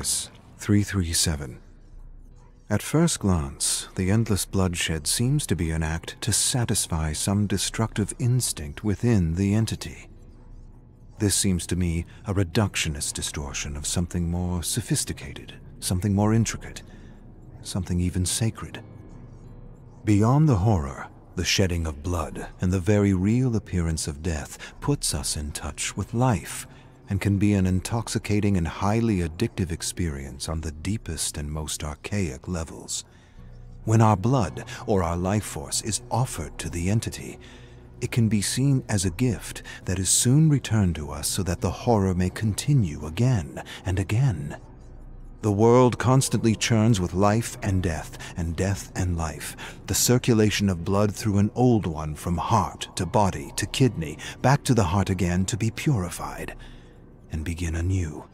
Arcus 337. At first glance, the endless bloodshed seems to be an act to satisfy some destructive instinct within the entity. This seems to me a reductionist distortion of something more sophisticated, something more intricate, something even sacred. Beyond the horror, the shedding of blood, and the very real appearance of death puts us in touch with life and can be an intoxicating and highly addictive experience on the deepest and most archaic levels. When our blood or our life force is offered to the entity, it can be seen as a gift that is soon returned to us so that the horror may continue again and again. The world constantly churns with life and death, and death and life, the circulation of blood through an old one from heart to body to kidney, back to the heart again to be purified and begin anew.